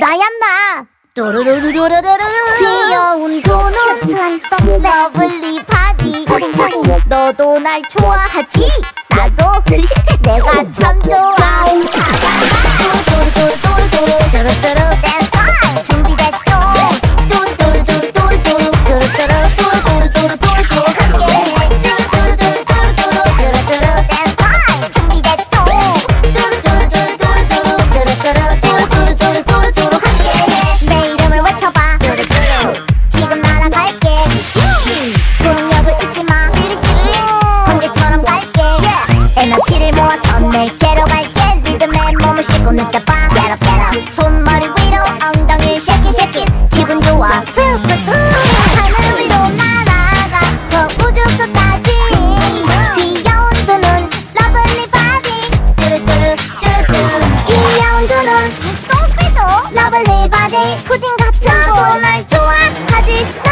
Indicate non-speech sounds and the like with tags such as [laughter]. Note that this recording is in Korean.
나야 나? 또르르르르르르 귀여운 도는 잔뜩 러블리 바디. 너도 날 좋아하지? 나도. [laughs] 내가 참 좋아 못 느껴봐. Get up get up 손머리 위로 엉덩이 shake it shake it 기분 좋아. Feel so o 하늘 위로 날아가. 저 우주 끝까지. 귀여운 두 눈. lovely body. 뚜루뚜루 뚜루뚜루. 귀여운 두 눈 이 똥배도 lovely body. 푸딩 같은 나도 날 좋아하지.